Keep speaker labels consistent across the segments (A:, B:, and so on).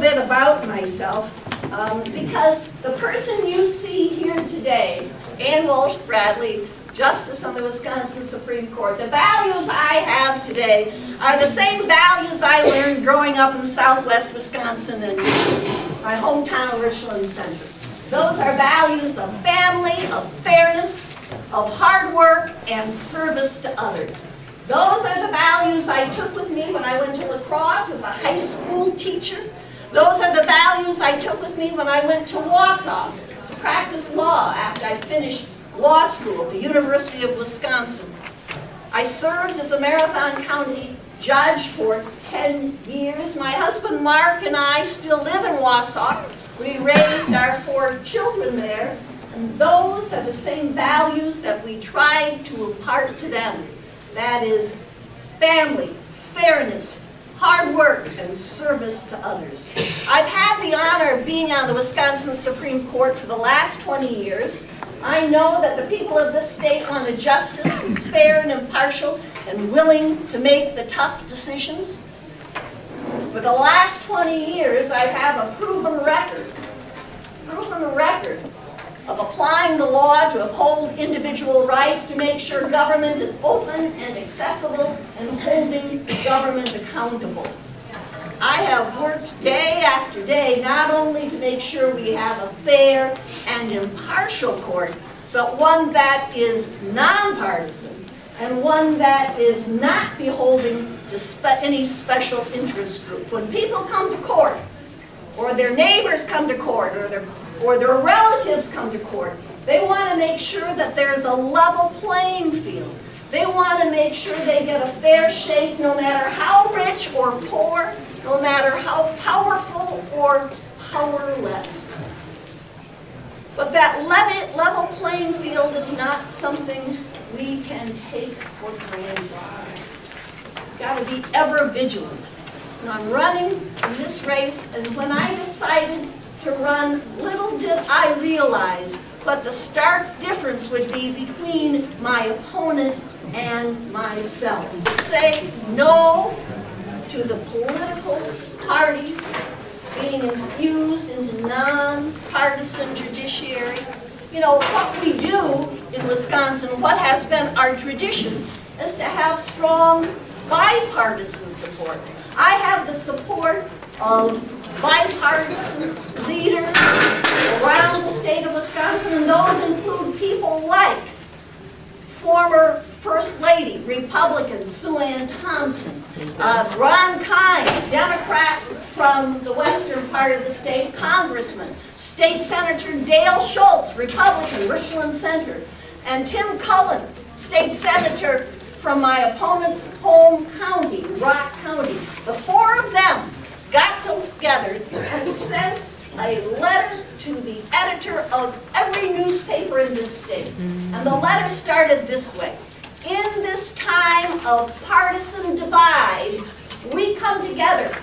A: bit about myself um, because the person you see here today, Ann Walsh Bradley, Justice on the Wisconsin Supreme Court, the values I have today are the same values I learned growing up in southwest Wisconsin and my hometown of Richland Center. Those are values of family, of fairness, of hard work, and service to others. Those are the values I took with me when I went to La Crosse as a high school teacher. Those are the values I took with me when I went to Wausau to practice law after I finished law school at the University of Wisconsin. I served as a Marathon County judge for 10 years. My husband Mark and I still live in Wausau. We raised our four children there, and those are the same values that we tried to impart to them. That is family, fairness, hard work, and service to others. I've had the honor of being on the Wisconsin Supreme Court for the last 20 years. I know that the people of this state want a justice who's fair and impartial and willing to make the tough decisions. For the last 20 years, I have a proven record, proven record of applying the law to uphold individual rights, to make sure government is open and accessible, and holding government accountable. I have worked day after day not only to make sure we have a fair and impartial court, but one that is nonpartisan and one that is not beholden to spe any special interest group. When people come to court, or their neighbors come to court, or their, or their relatives come to court, they want to make sure that there's a level playing field. They want to make sure they get a fair shake no matter how rich or poor, no matter how powerful or powerless. But that level playing field is not something we can take for granted. Got to be ever vigilant. And I'm running in this race, and when I decided to run, little did I realize what the stark difference would be between my opponent and myself. Say no to the political parties being infused into non-partisan judiciary. You know, what we do in Wisconsin, what has been our tradition, is to have strong bipartisan support. I have the support of bipartisan leaders around the state of Wisconsin, and those include people like former First Lady, Republican Sue Ann Thompson, uh, Ron Kind, Democrat from the western part of the state, Congressman, State Senator Dale Schultz, Republican, Richland Center, and Tim Cullen, State Senator from my opponent's home county, Rock County. The four of them got together and sent a letter to the editor of every newspaper in this state. Mm-hmm. And the letter started this way. In this time of partisan divide, we come together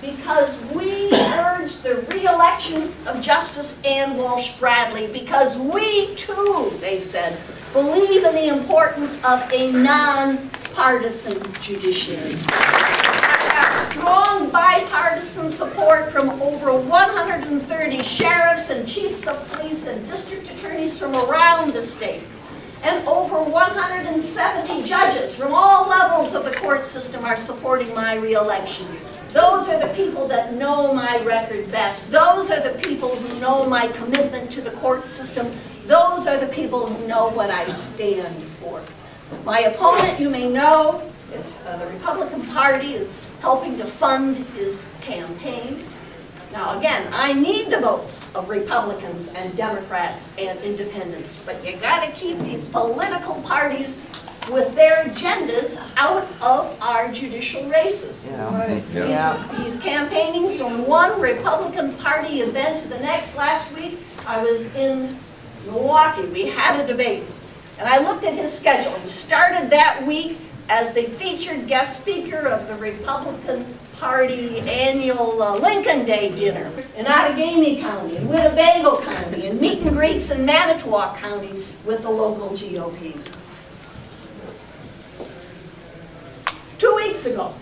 A: because we urge the re-election of Justice Ann Walsh Bradley because we too, they said, believe in the importance of a non-partisan judiciary. Strong bipartisan support from over 130 sheriffs and chiefs of police and district attorneys from around the state and over 170 judges from all levels of the court system are supporting my reelection. Those are the people that know my record best. Those are the people who know my commitment to the court system. Those are the people who know what I stand for. My opponent, you may know, is uh, the Republican Party is helping to fund his campaign. Now again, I need the votes of Republicans and Democrats and independents, but you gotta keep these political parties with their agendas out of our judicial races.
B: Yeah.
A: He's, he's campaigning from one Republican Party event to the next. Last week, I was in Milwaukee. We had a debate. And I looked at his schedule. He started that week as the featured guest speaker of the Republican Party annual uh, Lincoln Day dinner in Outagamie County, in Winnebago County, and meet and greets in Manitowoc County with the local GOPs. Two weeks ago,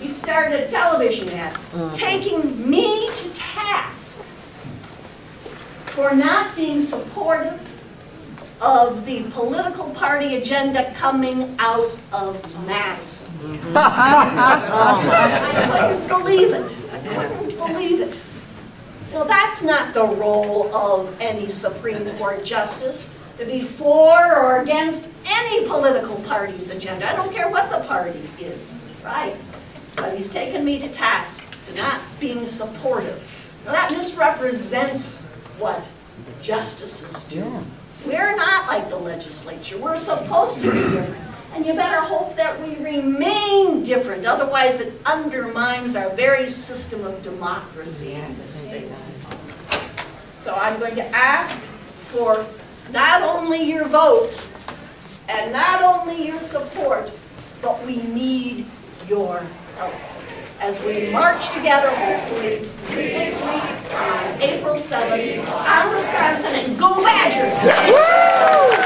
A: he started started a television ad, taking me to task for not being supportive of the political party agenda coming out of Madison. Mm-hmm. I couldn't believe it. I couldn't believe it. Well, that's not the role of any Supreme Court justice, to be for or against any political party's agenda. I don't care what the party is, right? But he's taken me to task for not being supportive. Now, that misrepresents what justices do. We're not like the legislature. We're supposed to be different. And you better hope that we remain different, otherwise it undermines our very system of democracy in this state. So I'm going to ask for not only your vote and not only your support, but we need your help as we march together, hopefully, on uh, April 7th on Wisconsin and go Badgers!